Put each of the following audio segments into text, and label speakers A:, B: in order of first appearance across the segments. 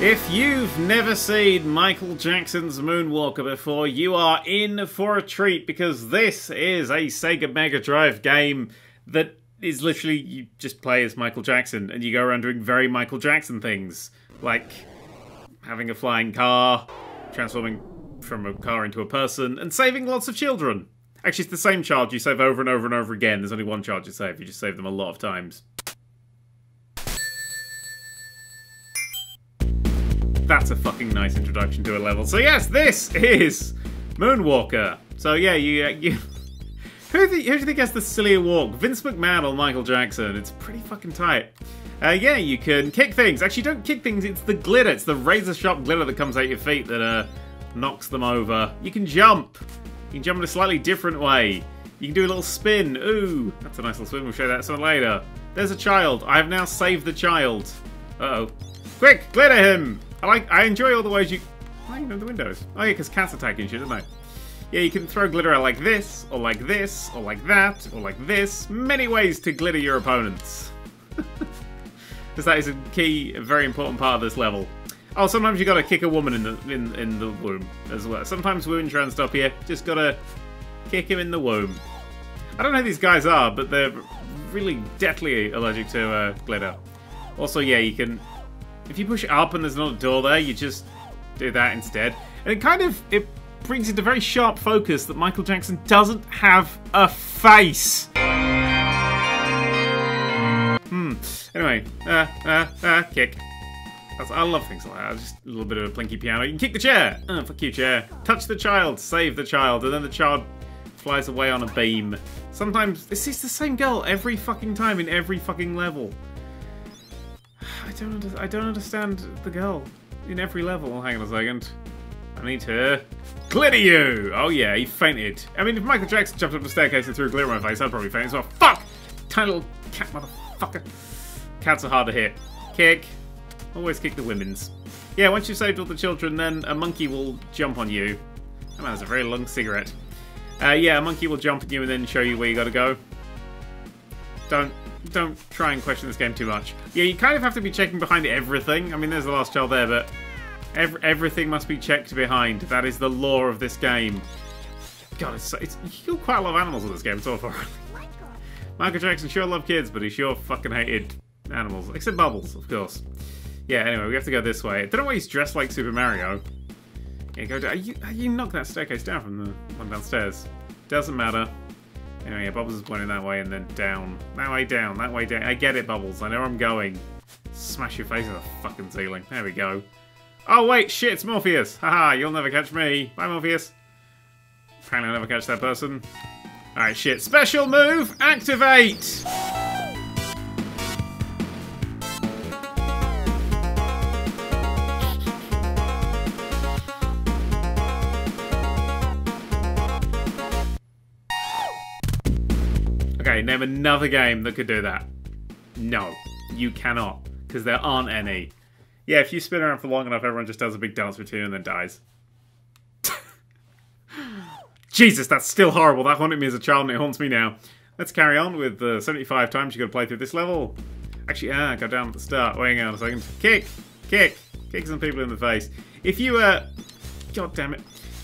A: If you've never seen Michael Jackson's Moonwalker before, you are in for a treat because this is a Sega Mega Drive game that is literally you just play as Michael Jackson and you go around doing very Michael Jackson things like having a flying car, transforming from a car into a person, and saving lots of children. Actually, it's the same child you save over and over and over again. There's only one child you save, you just save them a lot of times. That's a fucking nice introduction to a level. So yes, this is Moonwalker. So yeah, you uh, you. Who, do you, who do you think has the sillier walk? Vince McMahon or Michael Jackson? It's pretty fucking tight. Uh, yeah, you can kick things. Actually, don't kick things. It's the glitter. It's the razor sharp glitter that comes out your feet that uh, knocks them over. You can jump. You can jump in a slightly different way. You can do a little spin. Ooh, that's a nice little spin. We'll show that some later. There's a child. I have now saved the child. Uh oh. Quick, glitter him! I like. I enjoy all the ways you. Why you know the windows? Oh yeah, because cats attacking shit, don't they? Yeah, you can throw glitter out like this, or like this, or like that, or like this. Many ways to glitter your opponents. Because that is a key, a very important part of this level. Oh, sometimes you gotta kick a woman in the in, in the womb as well. Sometimes women try and stop you. Just gotta kick him in the womb. I don't know who these guys are, but they're really deathly allergic to uh, glitter. Also, yeah, you can if you push up and there's not a door there, you just do that instead. And it kind of it brings into very sharp focus that Michael Jackson doesn't have a face. Hmm. Anyway, uh, uh, uh, kick. That's, I love things like that. Just a little bit of a plinky piano. You can kick the chair. Oh, fuck you, chair. Touch the child. Save the child. And then the child flies away on a beam. Sometimes this is the same girl every fucking time in every fucking level. I don't under- I don't understand the girl in every level. Hang on a second. I need to glitter you. Oh yeah, he fainted. I mean, if Michael Jackson jumped up the staircase and threw glitter in my face, I'd probably faint as well. Fuck! Tiny little cat motherfucker. Cats are hard to hit. Kick. Always kick the women's. Yeah, once you've saved all the children, then a monkey will jump on you. That man has a very long cigarette. Uh, yeah, a monkey will jump on you and then show you where you gotta go. Don't don't try and question this game too much. Yeah, you kind of have to be checking behind everything. I mean, there's the last child there, but every, everything must be checked behind. That is the law of this game. God, it's, it's you kill quite a lot of animals in this game so far. Michael Jackson sure loved kids, but he sure fucking hated animals. Except Bubbles, of course. Yeah, anyway, we have to go this way. I don't know why he's dressed like Super Mario. Yeah, go down. You, you knock that staircase down from the one downstairs. Doesn't matter. Anyway, yeah, Bubbles is pointing that way and then down. That way down, that way down. I get it, Bubbles. I know where I'm going. Smash your face in the fucking ceiling. There we go. Oh, wait, shit, it's Morpheus. Haha, you'll never catch me. Bye, Morpheus. Apparently I'll never catch that person. Alright, shit. Special move, activate! Name another game that could do that. No, you cannot, because there aren't any. Yeah, if you spin around for long enough, everyone just does a big dance routine and then dies. Jesus, that's still horrible. That haunted me as a child and it haunts me now. Let's carry on with the 75 times you gotta play through this level. Actually, ah, go down at the start. Wait on a second. Kick! Kick! Kick some people in the face. If you, uh... God damn it.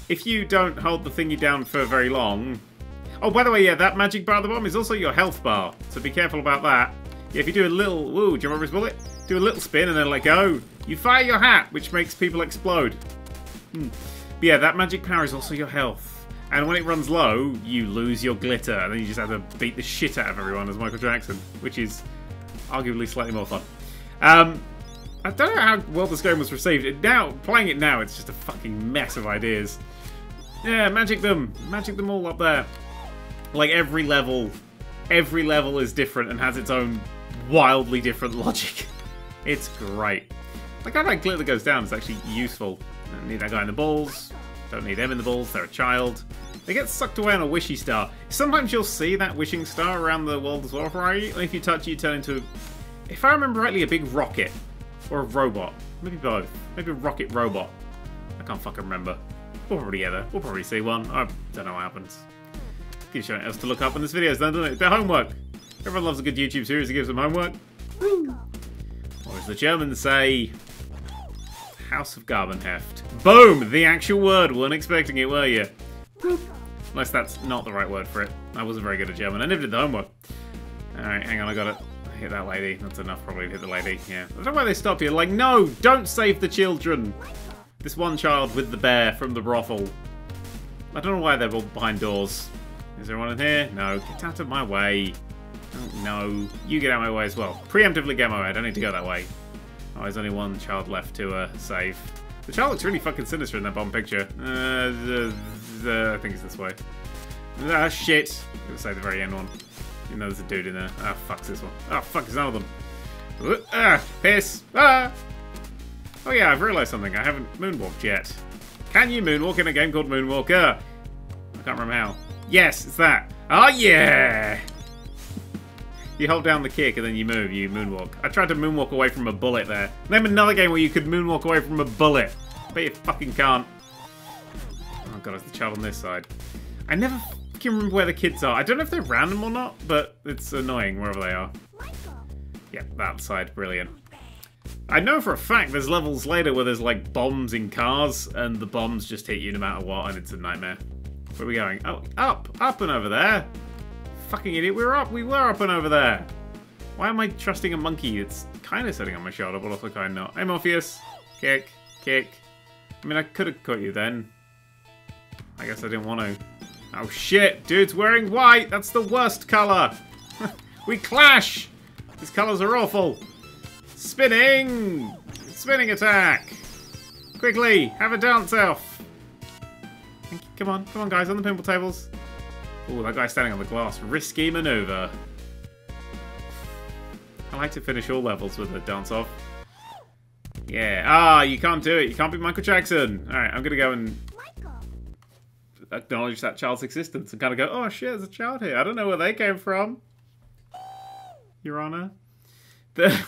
A: If you don't hold the thingy down for very long... Oh, by the way, yeah, that magic bar at the bottom is also your health bar. So be careful about that. Yeah, if you do a little... Woo, do you remember his bullet? Do a little spin and then let go. You fire your hat, which makes people explode. Hmm. But yeah, that magic power is also your health. And when it runs low, you lose your glitter, and then you just have to beat the shit out of everyone as Michael Jackson, which is arguably slightly more fun. Um, I don't know how well this game was received. Now, playing it now, it's just a fucking mess of ideas. Yeah, magic them. Magic them all up there. Like every level, every level is different and has its own wildly different logic. It's great. Like that glitter that goes down is actually useful. I Don't need that guy in the balls. Don't need them in the balls. They're a child. They get sucked away on a wishy star. Sometimes you'll see that wishing star around the world as well, right? If you touch it, you turn into, if I remember rightly, a big rocket. Or a robot. Maybe both. Maybe a rocket robot. I can't fucking remember. We'll probably get there. We'll probably see one. I don't know what happens. You something else to look up in this video? It's their homework. Everyone loves a good YouTube series that gives them homework. Woo. Or as the Germans say, House of Garbenheft. Boom! The actual word. Weren't expecting it, were you? Unless that's not the right word for it. I wasn't very good at German. I never did the homework. Alright, hang on, I got it. Hit that lady. That's enough probably to hit the lady. Yeah. I don't know why they stop you. Like, no! Don't save the children! This one child with the bear from the brothel. I don't know why they're all behind doors. Is there one in here? No. Get out of my way. Oh, no. You get out of my way as well. Preemptively get my way. I don't need to go that way. Oh, there's only one child left to uh, save. The child looks really fucking sinister in that bomb picture. Uh, I think it's this way. Ah, shit. I'm gonna say the very end one. You know there's a dude in there. Ah, fuck's this one. Ah, fuck, there's none of them. Ah, piss. Ah! Oh yeah, I've realised something. I haven't moonwalked yet. Can you moonwalk in a game called Moonwalker? I can't remember how. Yes, it's that. Oh yeah! You hold down the kick and then you move, you moonwalk. I tried to moonwalk away from a bullet there. Name another game where you could moonwalk away from a bullet. But you fucking can't. Oh god, it's the child on this side. I never can remember where the kids are. I don't know if they're random or not, but it's annoying wherever they are. Yeah, that side, brilliant. I know for a fact there's levels later where there's like bombs in cars and the bombs just hit you no matter what and it's a nightmare. Where are we going? Oh, up! Up and over there! Fucking idiot, we were up! We were up and over there! Why am I trusting a monkey? It's kind of sitting on my shoulder, but also kind of not. Hey, Morpheus! Kick, kick. I mean, I could have caught you then. I guess I didn't want to. Oh shit, dude's wearing white! That's the worst colour! we clash! These colours are awful! Spinning! Spinning attack! Quickly, have a dance off! Come on, come on guys, on the pinball tables. Oh, that guy standing on the glass. Risky maneuver. I like to finish all levels with a dance off. Yeah. Ah, you can't do it. You can't be Michael Jackson. Alright, I'm gonna go and acknowledge that child's existence and kind of go, oh shit, there's a child here. I don't know where they came from. Your Honor. The...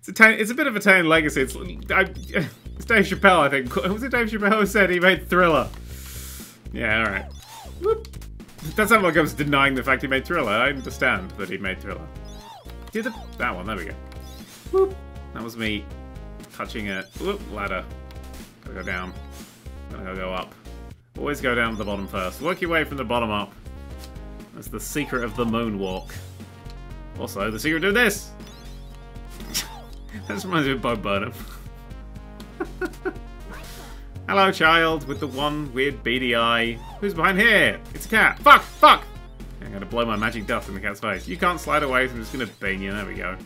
A: it's a it's a bit of a tame legacy. It's, I, it's Dave Chappelle, I think. Was it Dave Chappelle who said he made Thriller? Yeah, alright. That sounded like I was denying the fact he made Thriller. I understand that he made Thriller. Do the that one. There we go. Whoop. That was me touching a whoop, ladder. Gotta go down. Gotta go up. Always go down to the bottom first. Work your way from the bottom up. That's the secret of the moonwalk. Also, the secret of this! this reminds me of Bo Burnham. Hello, child, with the one weird beady eye. Who's behind here? It's a cat. Fuck! Fuck! I'm gonna blow my magic dust in the cat's face. You can't slide away, so I'm just gonna bean you. There we go.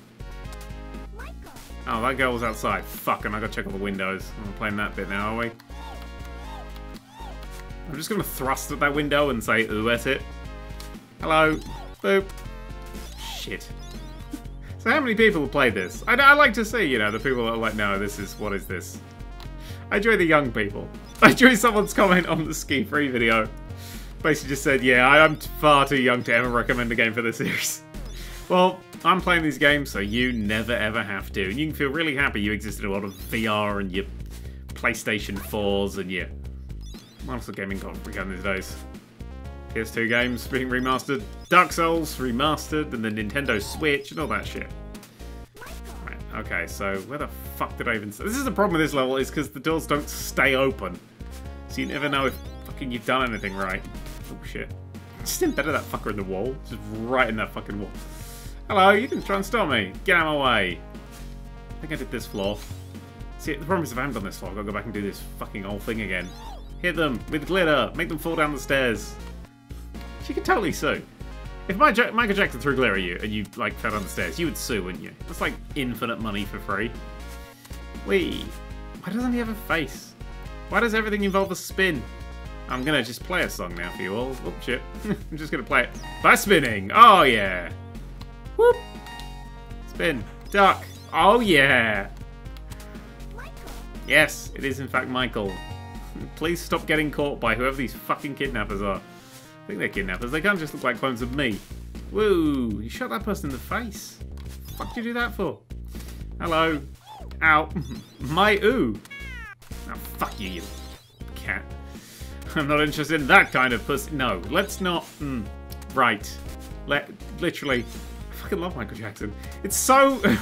A: Oh, that girl was outside. Fuck, and I gotta check all the windows. We're playing that bit now, are we? I'm just gonna thrust at that window and say, ooh at it. Hello. Boop. Shit. So how many people have played this? I, I like to see, you know, the people that are like, no, this is, what is this? I enjoy the young people. I enjoy someone's comment on the SkiFree video. Basically just said, yeah, I'm far too young to ever recommend a game for this series. Well, I'm playing these games, so you never ever have to. And you can feel really happy you existed in a lot of VR and your PlayStation 4s and your... What else is gaming got these days? PS2 games being remastered, Dark Souls remastered, and the Nintendo Switch and all that shit. Okay, so where the fuck did I even... This is the problem with this level, is because the doors don't stay open. So you never know if fucking you've done anything right. Oh shit. Just embedded that fucker in the wall. Just right in that fucking wall. Hello, you didn't try and stop me. Get out of my way. I think I did this floor. See, the problem is if I haven't done this floor, I've got to go back and do this fucking whole thing again. Hit them with glitter. Make them fall down the stairs. She could totally sue. If my Michael Jackson threw glitter at you and you, like, fell down the stairs, you would sue, wouldn't you? That's like infinite money for free. Wee. Why doesn't he have a face? Why does everything involve a spin? I'm gonna just play a song now for you all. Oh, shit. I'm just gonna play it by spinning. Oh, yeah. Whoop! Spin. Duck. Oh, yeah. Michael. Yes, it is in fact Michael. Please stop getting caught by whoever these fucking kidnappers are. I think they're kidnappers. They can't just look like clones of me. Woo! You shot that person in the face. What did you do that for? Hello. Ow. My ooh. Oh, fuck you, you cat. I'm not interested in that kind of pussy. No, let's not. Mm, right. Let literally fucking love Michael Jackson. It's so...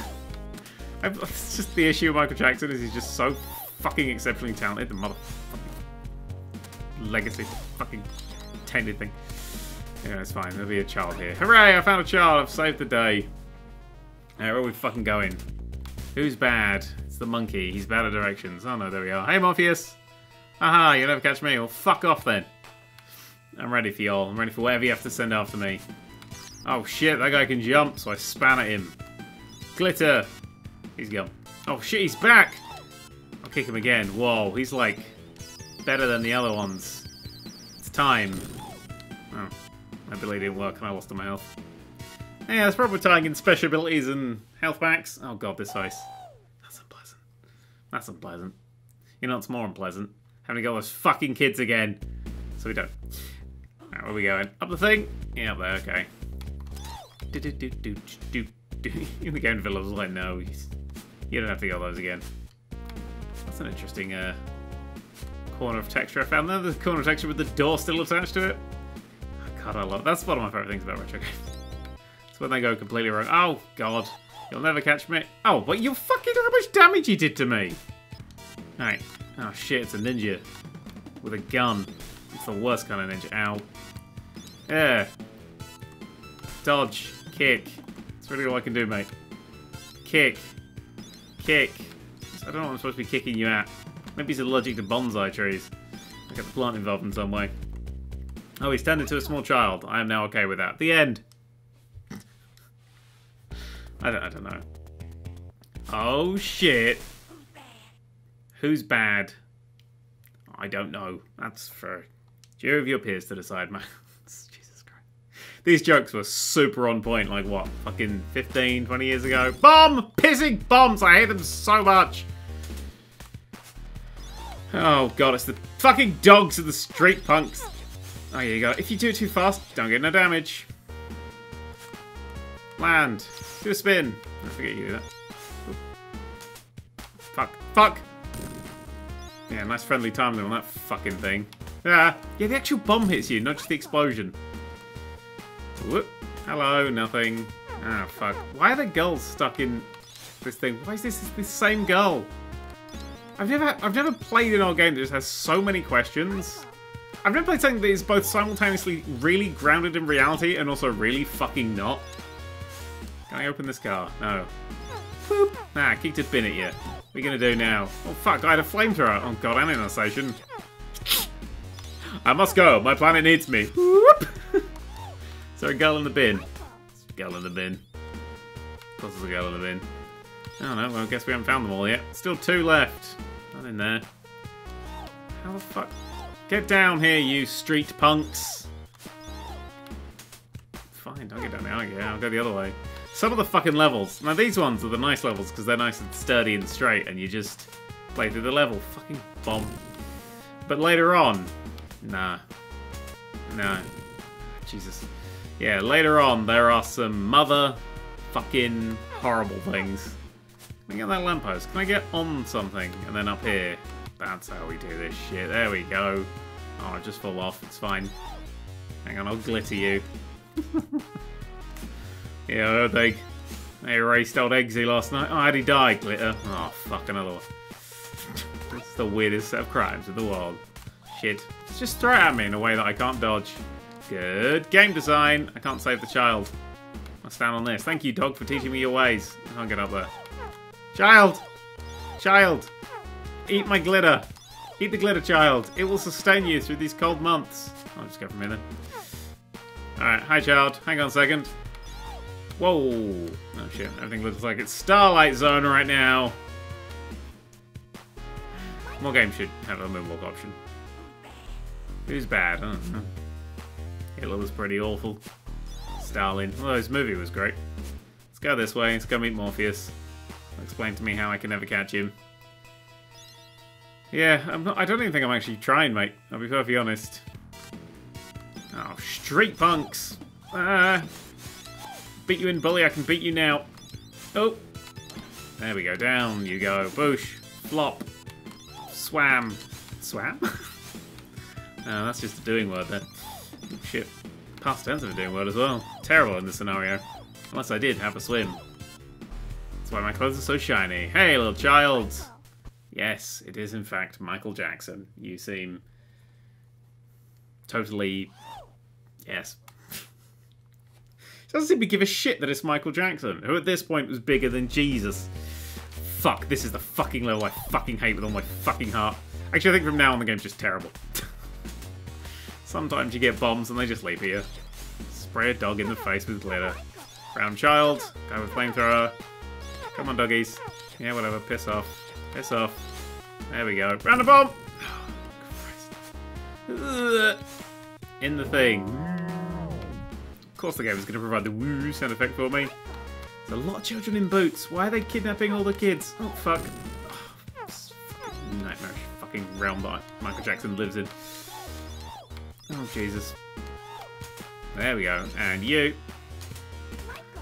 A: It's just the issue with Michael Jackson is he's just so fucking exceptionally talented. The motherfucking legacy fucking tainted thing. Yeah, it's fine. There'll be a child here. Hooray! I found a child. I've saved the day. Right, where are we fucking going? Who's bad? It's the monkey. He's bad at directions. Oh no, there we are. Hey, Morpheus! Aha, you'll never catch me. Well, fuck off then. I'm ready for y'all. I'm ready for whatever you have to send after me. Oh shit, that guy can jump, so I span at him. Glitter! He's gone. Oh shit, he's back! I'll kick him again. Whoa, he's like better than the other ones. It's time. Oh, my ability didn't work and I lost my health. Yeah, it's probably tying in special abilities and health packs. Oh god, this ice. That's unpleasant. That's unpleasant. You know what's more unpleasant? Having to go those fucking kids again. So we don't. Alright, where are we going? Up the thing? Yeah, up there, okay. Do, do, do, do, do, do. In the game developers like, no, you don't have to go those again. That's an interesting uh, corner of texture I found there. The corner of texture with the door still attached to it. God, I love it. That's one of my favourite things about retro games. It's when they go completely wrong. Oh, God. You'll never catch me. Oh, but you fucking how much damage you did to me. Alright. Oh, shit, it's a ninja. With a gun. It's the worst kind of ninja. Ow. Yeah. Dodge. Kick. That's really all I can do, mate. Kick. Kick. I don't know what I'm supposed to be kicking you at. Maybe he's allergic to bonsai trees. I get the plant involved in some way. Oh, he's turned into a small child. I am now okay with that. The end. I don't, I don't know. Oh, shit. Who's bad? I don't know. That's for you of your peers to decide, man. Jesus Christ. These jokes were super on point, like what, fucking 15, 20 years ago? Bomb! Pissing bombs! I hate them so much! Oh god, it's the fucking dogs of the street punks. Oh, here you go. If you do it too fast, don't get no damage. Land. Do a spin. I forget you do that. Fuck. Fuck! Yeah, nice friendly timing on that fucking thing. Yeah, yeah, the actual bomb hits you, not just the explosion. Whoop. Hello, nothing. Ah, fuck. Why are the girls stuck in this thing? Why is this the same girl? I've never I've never played an old game that just has so many questions. I've never played something that is both simultaneously really grounded in reality and also really fucking not. Can I open this car? No. Boop. Ah, kicked a bin at you. What are you gonna do now? Oh fuck, I had a flamethrower. Oh god, I'm in a station. I must go. My planet needs me. Whoop. There a girl in the bin? Girl in the bin. Of course there's a girl in the bin. I don't know, well, I guess we haven't found them all yet. Still two left. Not in there. How the fuck? Get down here, you street punks. Fine, don't get down there. Yeah, I'll go the other way. Some of the fucking levels. Now, these ones are the nice levels because they're nice and sturdy and straight, and you just play through the level. Fucking bomb. But later on, nah. Nah. Jesus. Yeah, later on, there are some mother fucking horrible things. Can I get that lamppost? Can I get on something? And then up here. That's how we do this shit. There we go. Oh, just fall off. It's fine. Hang on, I'll glitter you. yeah, egg. I erased old Eggsy last night. Oh, how'd he die, Glitter? Oh, fuck, another one. It's the weirdest set of crimes in the world. Shit. Just throw it at me in a way that I can't dodge. Good. Game design. I can't save the child. I'll stand on this. Thank you, dog, for teaching me your ways. I can't get up there. Child! Child! Eat my glitter! Eat the glitter, child. It will sustain you through these cold months. I'll just go from here then. Alright, hi child. Hang on a second. Whoa! Oh shit, everything looks like it's Starlight Zone right now. More games should have a moonwalk option. Who's bad? I know. Hitler was pretty awful. Stalin. Well, his movie was great. Let's go this way. Let's go meet Morpheus. Explain to me how I can never catch him. Yeah, I'm not, I don't even think I'm actually trying, mate. I'll be perfectly honest. Oh, street punks! Ah! Beat you in bully, I can beat you now. Oh! There we go, down you go. Boosh! Flop! Swam! Swam? no, that's just a doing word then. Shit. Past tense of a doing word as well. Terrible in this scenario. Unless I did have a swim. That's why my clothes are so shiny. Hey, little child. Yes, it is in fact Michael Jackson. You seem totally yes. Doesn't seem to give a shit that it's Michael Jackson, who at this point was bigger than Jesus. Fuck, this is the fucking level I fucking hate with all my fucking heart. Actually, I think from now on the game's just terrible. Sometimes you get bombs and they just leave here. Spray a dog in the face with glitter. Brown child, guy with flamethrower. Come on, doggies. Yeah, whatever, piss off. Piss off. There we go. Round a bomb! Oh, Ugh. In the thing. Of course the game is going to provide the woo sound effect for me. There's a lot of children in boots. Why are they kidnapping all the kids? Oh, fuck. Oh, fucking nightmarish fucking realm that Michael Jackson lives in. Oh, Jesus. There we go. And you.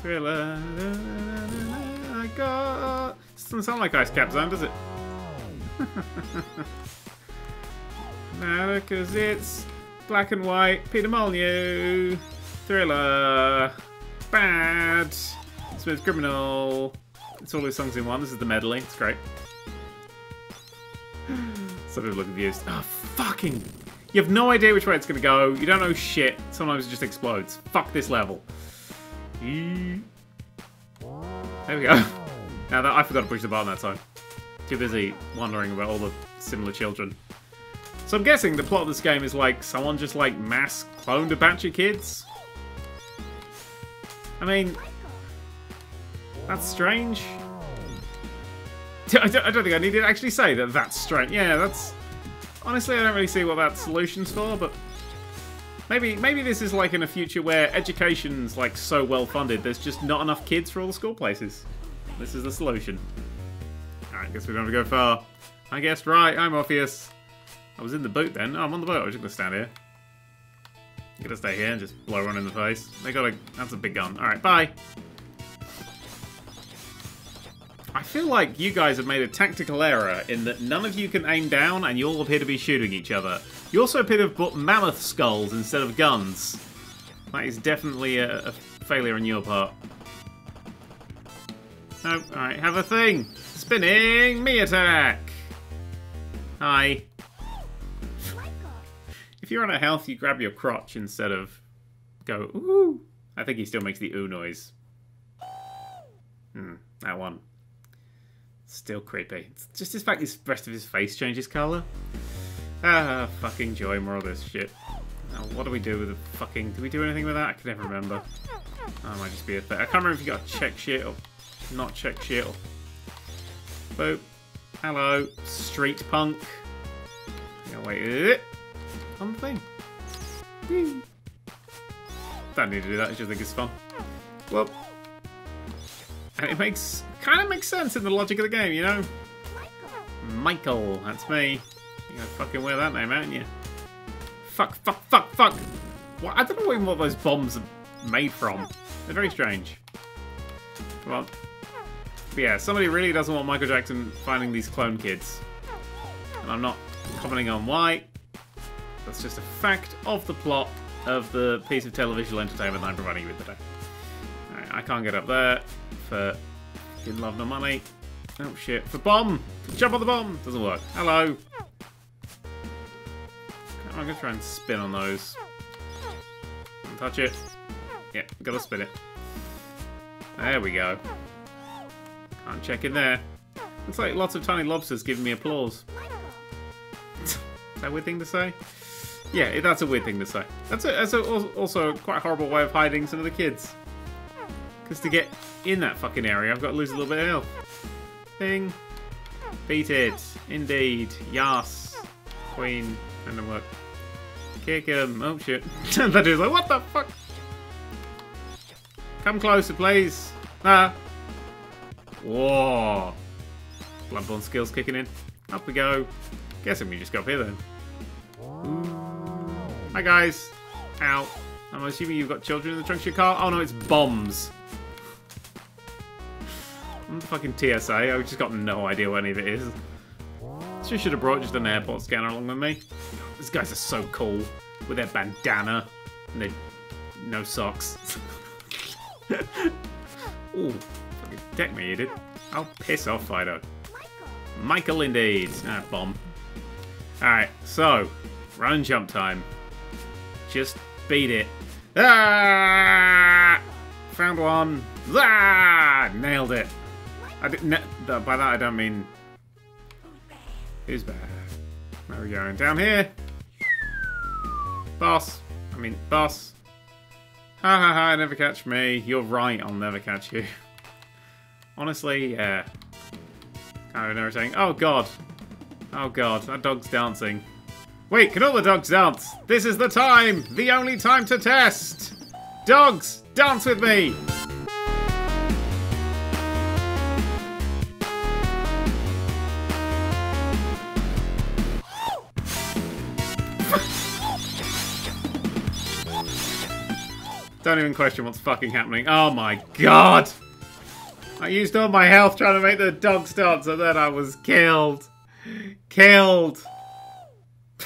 A: Thriller. I got... Doesn't sound like Ice Cap Zone, does it? no, because it's black and white. Peter Molyneux. Thriller. Bad. Smooth Criminal. It's all those songs in one. This is the medley. It's great. Sort of look confused. Oh, fucking... You have no idea which way it's going to go. You don't know shit. Sometimes it just explodes. Fuck this level. There we go. Now that I forgot to push the button that time. Too busy wondering about all the similar children. So I'm guessing the plot of this game is like someone just like mass cloned a batch of kids. I mean, that's strange. I don't, I don't think I need to actually say that that's strange. Yeah, that's... Honestly, I don't really see what that solution's for, but... Maybe maybe this is like in a future where education's like so well funded, there's just not enough kids for all the school places. This is the solution. Alright, guess we don't have to go far. I guessed right, I'm Orpheus. I was in the boat then. Oh, I'm on the boat, I was just gonna stand here. I'm gonna stay here and just blow one in the face. They got a... That's a big gun. Alright, bye. I feel like you guys have made a tactical error in that none of you can aim down and you all appear to be shooting each other. You also appear to have bought mammoth skulls instead of guns. That is definitely a, a failure on your part. Oh, alright, have a thing. Spinning me attack. Hi. If you're on a health, you grab your crotch instead of go ooh. I think he still makes the ooh noise. Hmm, that one. Still creepy. It's just the fact the rest of his face changes colour. Ah, fucking joy, more of this shit. What do we do with the fucking... Do we do anything with that? I can never remember. Oh, might just be a thing. I can't remember if you got to check shit or not check shit. Or... Boop. Hello, street punk. Yeah, wait, it on thing. Whee. Don't need to do that, I just think it's fun. Well, and it makes kind of makes sense in the logic of the game, you know? Michael, that's me. You gotta fucking wear that name, aren't you? Fuck, fuck, fuck, fuck! Well, I don't know even what those bombs are made from. They're very strange. Come on. But yeah, somebody really doesn't want Michael Jackson finding these clone kids. And I'm not commenting on why. That's just a fact of the plot of the piece of televisual entertainment I'm providing you with today. I can't get up there for didn't love no money. Oh shit, for bomb! Jump on the bomb! Doesn't work. Hello! I'm gonna try and spin on those. Touch it. Yeah, gotta spin it. There we go. Can't checking there. Looks like lots of tiny lobsters giving me applause. Is that a weird thing to say? Yeah, that's a weird thing to say. That's, a, that's a, also quite a horrible way of hiding some of the kids. Because to get in that fucking area, I've got to lose a little bit of health. Thing. Beat it. Indeed. Yas. Queen. And then what? Kick him. Oh shit. that dude's like, what the fuck? Come closer, please. Ah. Whoa. Bloodborne skills kicking in. Up we go. Guessing we just go up here then. Hi guys. Ow. I'm assuming you've got children in the trunk of your car. Oh no, it's bombs. I'm the fucking TSA. I've just got no idea what any of it is. So should have brought just an airport scanner along with me. These guys are so cool with their bandana and their no socks. Ooh, Deck me, you did. Oh, piss off, Fido. Michael, indeed. Ah, bomb. Alright, so, run and jump time. Just beat it. Ah! Found one. Ah! Nailed it. I did, by that I don't mean... Who's bad? Where are we going? Down here! Boss. I mean, boss. Ha ha ha, never catch me. You're right, I'll never catch you. Honestly, yeah. Kind of saying. Oh god. Oh god, that dog's dancing. Wait, can all the dogs dance? This is the time! The only time to test! Dogs, dance with me! Don't even question what's fucking happening. Oh my god! I used all my health trying to make the dog start, so then I was killed. Killed!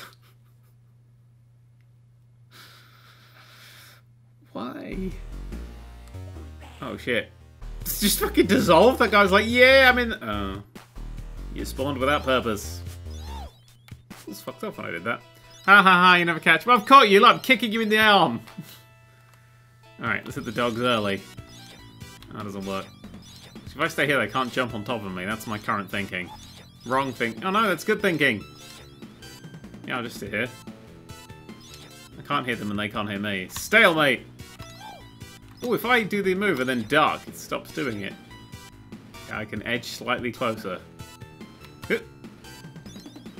A: Why? Oh shit. It's just fucking dissolved. That guy was like, yeah, I'm in. Oh. You spawned without purpose. It was fucked up when I did that. Ha ha ha, you never catch me. I've caught you. Look, I'm kicking you in the arm. Alright, let's hit the dogs early. That doesn't work. If I stay here, they can't jump on top of me. That's my current thinking. Wrong thing. Oh no, that's good thinking. Yeah, I'll just sit here. I can't hear them and they can't hear me. Stalemate! Oh, if I do the move and then duck, it stops doing it. Yeah, I can edge slightly closer. So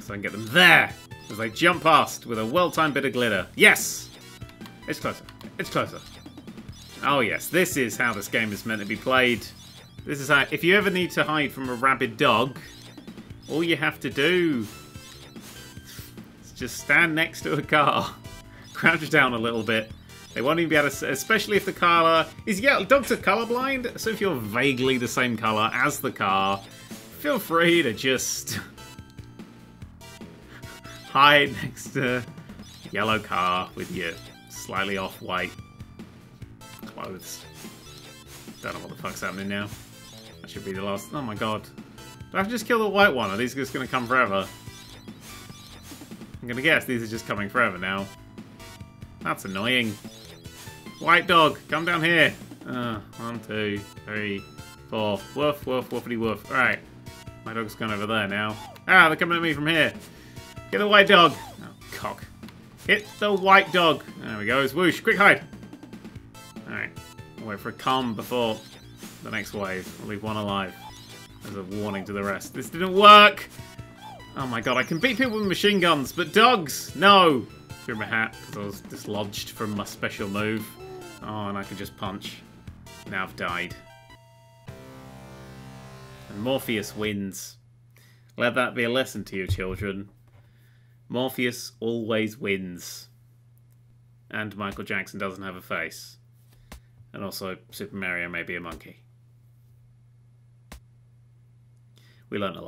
A: I can get them there! As I jump past with a well-timed bit of glitter. Yes! It's closer. It's closer. Oh yes, this is how this game is meant to be played. This is how, if you ever need to hide from a rabid dog, all you have to do is just stand next to a car, crouch down a little bit. They won't even be able to, especially if the car is, yeah, dogs are colorblind, so if you're vaguely the same color as the car, feel free to just hide next to yellow car with your slightly off-white clothes. Don't know what the fuck's happening now. That should be the last... Oh my god. Do I have to just kill the white one? Are these just gonna come forever? I'm gonna guess these are just coming forever now. That's annoying. White dog, come down here. Uh, one, two, three, four. Woof, woof, woofity woof. Alright. My dog's gone over there now. Ah, they're coming at me from here. Get the white dog. Oh, cock. Hit the white dog. There we go. Whoosh. Quick hide. Alright. wait for a calm before the next wave. I'll leave one alive. As a warning to the rest. This didn't work! Oh my god, I can beat people with machine guns, but dogs! No! Threw my hat because I was dislodged from my special move. Oh, and I could just punch. Now I've died. And Morpheus wins. Let that be a lesson to you, children. Morpheus always wins. And Michael Jackson doesn't have a face. And also, Super Mario may be a monkey. We learned a lot.